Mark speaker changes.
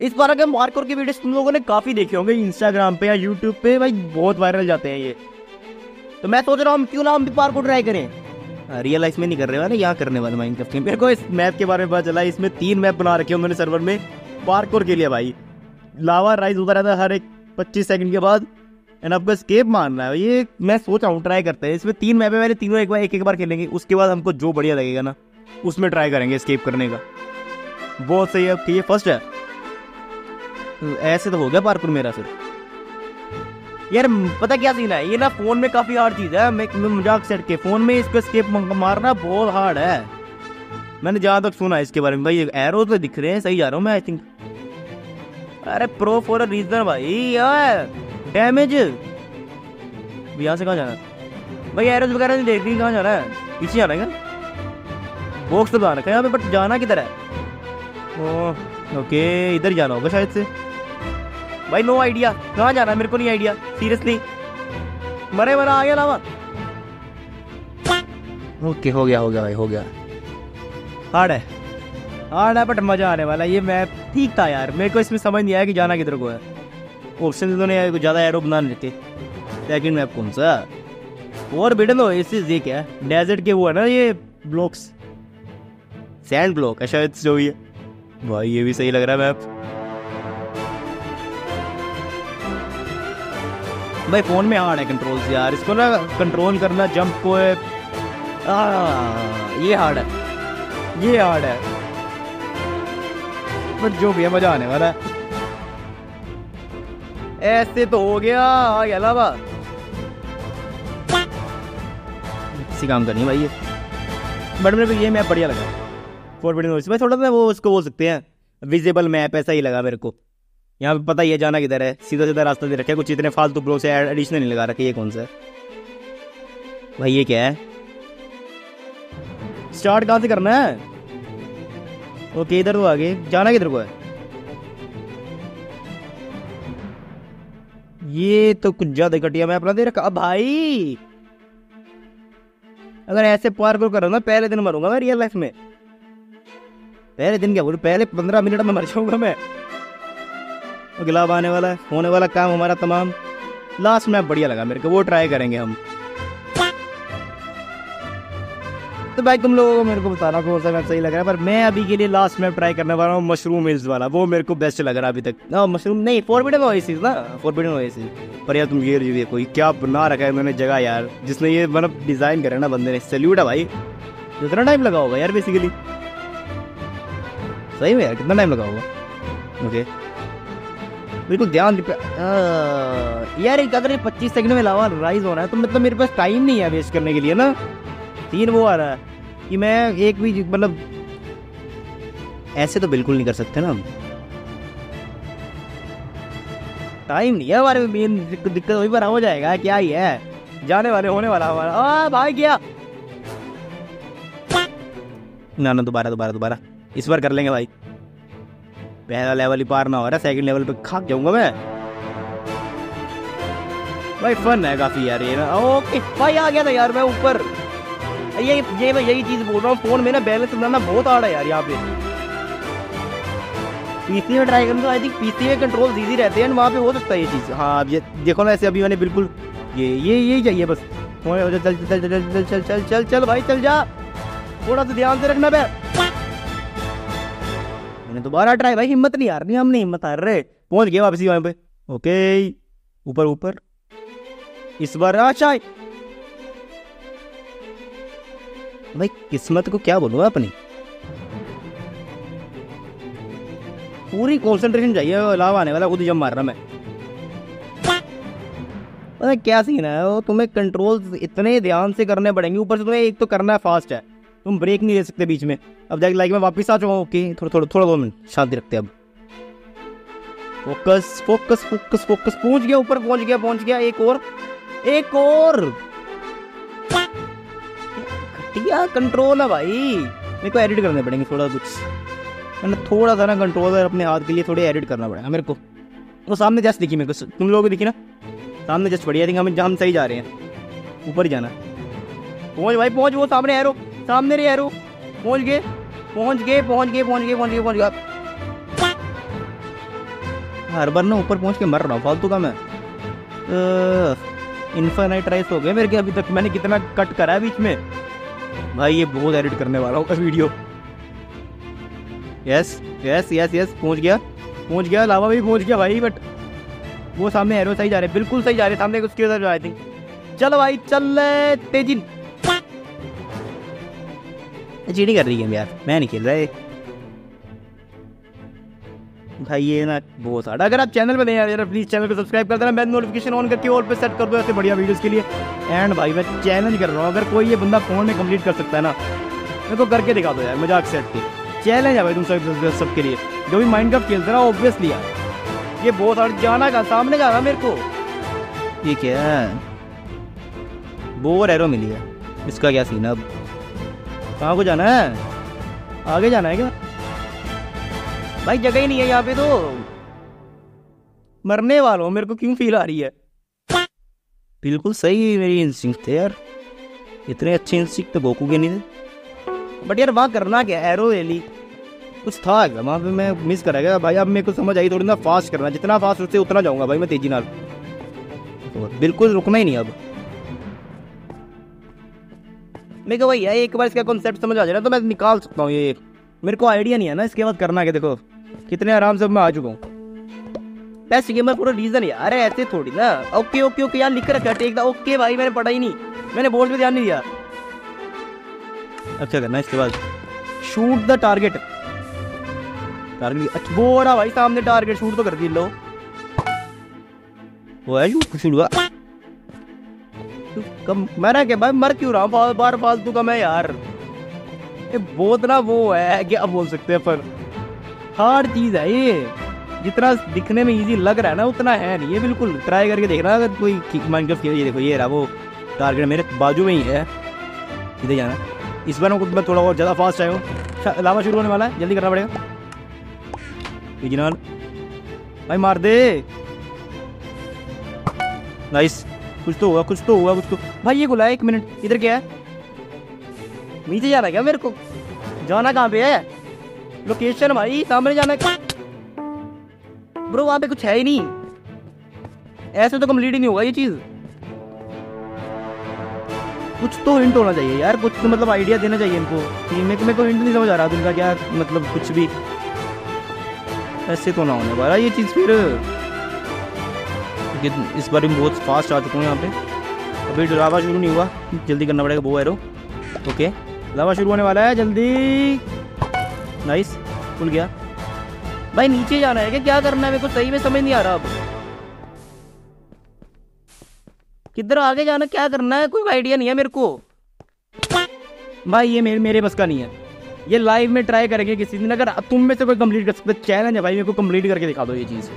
Speaker 1: इस बार अगर मार्कोर की वीडियोस तुम लोगों ने काफ़ी देखे होंगे इंस्टाग्राम पे या यूट्यूब पे, भाई बहुत वायरल जाते हैं ये। तो मैं सोच रहा हूँ क्यों ना हम भी पार्कोर ट्राई करें। रियल लाइफ में नहीं कर रहे वाले, यहाँ करने वाले माइनक्राफ्ट के मेरे को इस मैप के बारे में पता चला, इसमें तीन मैप बना रखे उन्होंने सर्वर में पार्कोर के लिए भाई। लावा राइज होता रहता है हर एक पच्चीस सेकंड के बाद। एंड आपको स्केप मारना है। ये मैं सोच रहा हूँ ट्राई करते हैं। इसमें तीन मैप है मैंने तीनों एक बार एक एक बार खेलेंगे। उसके बाद हमको जो बढ़िया लगेगा ना, उसमें ट्राई करेंगे स्केप करने का। बहुत सही है ये फ़र्स्ट है ऐसे तो हो गया पार्कोर मेरा फिर। यार, पता क्या सीन है? ये ना फ़ोन में काफ़ी हार्ड चीज़ है। मैं मज़ाक सेट के फ़ोन में इसको स्केप मारना बहुत हार्ड है। मैंने जहाँ तक सुना है इसके बारे में। भाई एरो तो दिख रहे हैं, सही जा रहा हूँ मैं आई थिंक अरे प्रो फॉर अ रीजन भाई, यार। डैमेज यहाँ से कहाँ जाना है? भाई एरोज वगैरह नहीं देख रही कहाँ जाना है? पीछे जाना है क्या? बॉक्स तो जाना है यहाँ पे बट जाना किधर है? ओ ओके इधर जाना होगा शायद से। भाई नो आइडिया कहाँ जाना है? मेरे को नहीं आइडिया सीरियसली मरे मरा आ गया लावा। ओके हो गया हो गया भाई हो गया। हार्ड है। हार्ड है बट मज़ा आने वाला ये मैप ठीक था यार। मेरे को इसमें समझ नहीं आया कि जाना किधर को है। ऑप्शन तो नहीं कुछ ज़्यादा एरो बना देते। सेकंड मैप कौन सा? और बेटा नो इस ये क्या डेजर्ट के वो है ना ये ब्लॉक्स सैंड ब्लॉक है शायद जो भी है। भाई ये भी सही लग रहा है मैप भाई फ़ोन में हार्ड है कंट्रोल यार इसको ना कंट्रोल करना जंप को है। आ, ये हार्ड है। ये हार्ड है। बट जो भी है मज़ा आने वाला है। ऐसे तो हो गया, आ गया अलावा इसी काम करनी भाई ये। बट मेरे को ये मैप बढ़िया लगा। फोर बड़ी भाई थोड़ा सा वो उसको बोल सकते हैं। विजिबल मैप ऐसा ही लगा मेरे को। यहाँ पे पता ही है जाना किधर है, सीधा सीधा रास्ता दे रखे कुछ इतने फालतू ब्रो से एडिशनल नहीं लगा रखे ये कौन सा भाई ये क्या है? स्टार्ट कहाँ से करना है? ओके इधर तो आगे। जाना किधर को है? ये तो कुछ ज़्यादा घटिया मैं अपना दे रखा। भाई, अगर ऐसे पार को करो ना, पहले दिन मरूँगा मैं रियल लाइफ में। पहले दिन क्या बोलूँ? पहले पंद्रह मिनट में मर जाऊँगा मैं। अगला आने वाला है, होने वाला काम हमारा तमाम। लास्ट मैप बढ़िया लगा मेरे को, वो ट्राई करेंगे हम। तो भाई तुम लोगों को मेरे को बताना कौन सा मैप सही लग रहा है, पर मैं अभी के लिए लास्ट मैप ट्राई करने वाला हूँ, मशरूम हिल्स वाला। वो मेरे को बेस्ट लग रहा है अभी तक। ना, मशरूम नहीं फोरबिडन ओएसिस ना फोरबिडन ओएसिस पर यार तुम ये रिव्यू देखो क्या बना रखा है उन्होंने जगह यार, जिसने ये मतलब डिज़ाइन करा ना बंदे ने। सैल्यूट है भाई। कितना टाइम लगा होगा यार बेसिकली सही में यार, कितना टाइम लगा होगा? ओके बिल्कुल ध्यान यार अगर ये पच्चीस सेकंड में लावा राइज हो रहा है तो मतलब मेरे पास टाइम नहीं है वेस्ट करने के लिए ना। तीन वो आ रहा है कि मैं एक भी मतलब ऐसे तो बिल्कुल नहीं कर सकते ना। टाइम नहीं है हमारे मेन दिक्कत वही पर हो जाएगा, क्या ही है। जाने वाले, होने वाला हमारा। भाई गया। ना ना, दोबारा दोबारा दोबारा। इस बार कर लेंगे भाई। पहला लेवल ही पार ना हो रहा सेकंड लेवल पे खाक जाऊँगा मैं। भाई फन है काफ़ी यार ये ना। ओके भाई, आ गया था यार मैं ऊपर। ये ये मैं यही चीज़ बोल रहा हूँ फ़ोन में ना बैलेंस बनाना बहुत हार्ड है यार यहाँ पे। पीसी में ट्राई करूँ तो आई थिंक पीसी में कंट्रोल इजी रहते हैं वहाँ पे हो सकता है ये चीज़। हाँ ये देखो ना, ऐसे अभी मैंने बिल्कुल ये ये यही चाहिए बस। चल चल चल चल चल चल चल चल भाई, चल जा। थोड़ा सा ध्यान से रखना बे मैंने दोबारा ट्राई भाई, हिम्मत नहीं हारनी हमने हिम्मत हार रहे। पहुँच गए वापसी वहाँ पे। ओके ऊपर ऊपर। इस बार अच्छा भाई, किस्मत को क्या बोलूँ अपनी? पूरी कंसंट्रेशन चाहिए अलावा आने वाला, खुद जब मार रहा मैं। पता क्या सीन है? वो तुम्हें कंट्रोल इतने ध्यान से करने पड़ेंगे, ऊपर से तुम्हें एक तो करना है फास्ट है। तुम ब्रेक नहीं ले सकते बीच में। अब देख लाइक मैं वापस आ चुका हूँ। ओके थोड़ा थोड़ा थोड़ा दो मिनट शांति रखते अब। फोकस फोकस फोकस फोकस पहुँच गया, ऊपर पहुँच गया पहुँच गया। एक और एक और। घटिया कंट्रोल है भाई। मेरे को एडिट करने पड़ेंगे थोड़ा कुछ। मैंने थोड़ा सा ना कंट्रोलर अपने हाथ के लिए थोड़े एडिट करना पड़ेगा मेरे को। वो सामने जस्ट दिखी मेरे को। तुम लोगों को दिखी ना? सामने जस्ट बढ़िया थी हम जहाँ सही जा रहे हैं। ऊपर ही जाना। पहुँच भाई, पहुँच, वो सामने एरो सामने रे एरो पहुँच गए पहुँच गए पहुँच गए पहुँच गए पहुँच गए पहुँच गए। हर बार ना ऊपर पहुँच के मर रहा हूँ, फालतू का मैं। इन्फानाइट राइस हो गए मेरे के अभी तक। मैंने कितना कट करा है बीच में। भाई, ये बहुत एडिट करने वाला होगा video yes yes yes yes पहुँच गया। पहुँच गया, लावा भी पहुँच गया भाई बट वो सामने एरो सही जा रहे बिल्कुल सही जा रहे सामने उसके उधर आई थिंक चलो भाई, चल तेज़ी। चीटिंग कर रही है यार, मैं नहीं खेल रहा भाई, ये ना बहुत सारा अगर आप चैनल पे नहीं रहे प्लीज़ चैनल को सब्सक्राइब कर देना मैं नोटिफिकेशन ऑन करके और पे सेट कर दो ऐसे बढ़िया वीडियोस के लिए। एंड भाई, मैं चैलेंज कर रहा हूँ, अगर कोई ये बंदा फ़ोन में कंप्लीट कर सकता है ना, मेरे को करके दिखा दो यार, मज़ाक सेट के चैलेंज है भाई तुम सब सबके लिए। जो भी माइंड कप खेलते ना ऑब्वियसली यार। ये बहुत सारा जाना का सामने जाना मेरे को? ये क्या बोर एरो मिली है। इसका क्या सीन अब? कहाँ को जाना है? आगे जाना है क्या? भाई जगह ही नहीं है यहाँ पे तो। मरने वाला हूँ मेरे को क्यों फील आ रही है? बिल्कुल सही मेरी इंस्टिंक्ट थे यार। इतने अच्छे इंस्टिंक्ट तो गोकू के नहीं थे। बट यार वहाँ करना क्या एरो रैली कुछ था वहाँ पे मैं मिस करा गया। भाई अब मेरे को समझ आई थोड़ी ना फास्ट करना। जितना फास्ट उससे उतना जाऊँगा भाई मैं तेज़ी नाल। तो बिल्कुल रुकना ही नहीं अब। मेरे को भैया एक बार इसका कॉन्सेप्ट समझ आ जाए ना तो मैं निकाल सकता हूँ ये। मेरे को आइडिया नहीं है ना इसके बाद करना क्या देखो। कितने आराम से मैं आ चुका हूँ। बेस्ट गेमर पूरा रीजन है अरे ऐसे थोड़ी ना। ओके ओके ओके यार, लिख रखा टेक दा ओके भाई, मैंने पढ़ा ही नहीं। मैंने बोर्ड पे ध्यान नहीं दिया। अच्छा करना इसके बाद? शूट द टारगेट टारगेट अच्छा वो रहा भाई, सामने टारगेट शूट तो कर दी लो। वो है शूट शूट हुआ। कम मरा क्या भाई, मर क्यों रहा हूँ? बार फालतू का मैं यार। ये बहुत ना वो है, क्या बोल सकते हैं पर हार्ड चीज़ है ये। जितना दिखने में इजी लग रहा है ना, उतना है नहीं ये बिल्कुल। ट्राई करके देखना अगर कोई माइनक्राफ्ट ये देखो, ये रहा वो टारगेट मेरे बाजू में ही है। सीधे जाना। इस बार मैं थोड़ा और ज़्यादा फास्ट आया हूँ। लावा शुरू होने वाला है, जल्दी करना पड़ेगा। जनाल भाई मार दे। नाइस कुछ तो हुआ, कुछ तो हुआ, कुछ तो। भाई ये गुला एक मिनट इधर क्या है? नीचे जाना क्या मेरे को? जाना कहाँ पे है? लोकेशन भाई, सामने जाना है। ब्रो, वहाँ पे कुछ है ही नहीं। ऐसे तो कंप्लीट ही नहीं होगा ये चीज़। कुछ तो हिंट होना चाहिए यार, कुछ तो मतलब आइडिया देना चाहिए इनको। मेरे को को हिंट नहीं समझ आ रहा इनका क्या मतलब कुछ भी। ऐसे तो ना होने वाला ये चीज़ फिर। इस बार भी बहुत फास्ट आ चुका हूँ यहाँ पे। अभी ड्रावा शुरू नहीं हुआ। जल्दी करना पड़ेगा वो एरो ओके लावा शुरू होने वाला है, जल्दी। नाइस खुल गया। भाई, नीचे जाना है क्या? क्या करना है? मेरे को सही में समझ नहीं आ रहा अब। किधर आगे जाना? क्या करना है? कोई आइडिया नहीं है मेरे को। भाई, ये मेरे मेरे बस का नहीं है। ये लाइव में ट्राई करेंगे किसी दिन। अगर तुम में से कोई कंप्लीट कर सकते चैलेंज है भाई, मेरे को कंप्लीट करके दिखा दो ये चीज़।